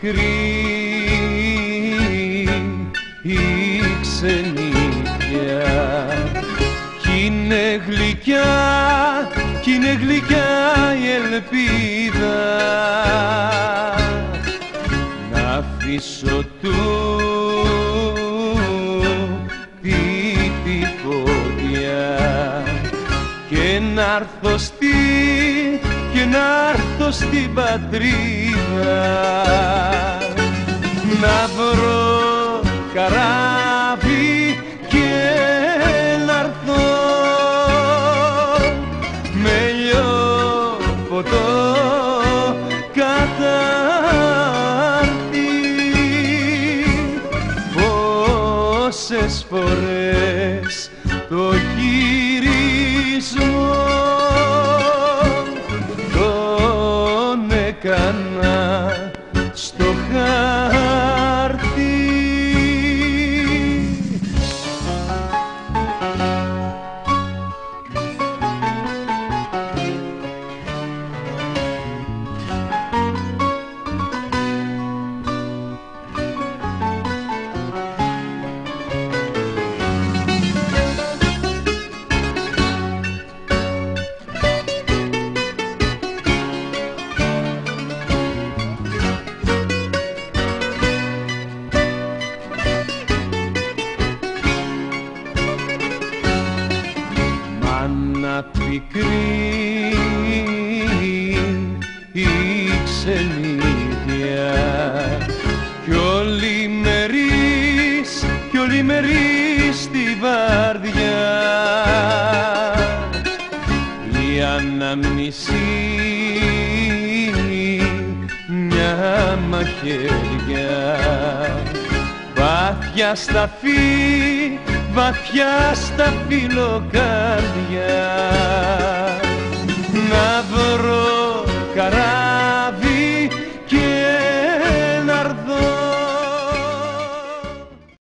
πικρή η ξενίκια κι είναι γλυκιά κι είναι γλυκιά η ελπίδα. Να αφήσω του τη φωτιά και να έρθω στη και να έρθω στην πατρίδα. Να βρω καράβι και να έρθω. Με λιώποτο κατάρτι. Πόσες φορές το γυρισμό τον έκανα στο χάρτη Μάνα πικρή η ξενίδια κι όλη μερίς κι όλη μερίς στη βάρδια. Η αναμνησή μια μαχαιριά. Βαθιά στα φύ, βαθιά στα φιλοκάρδια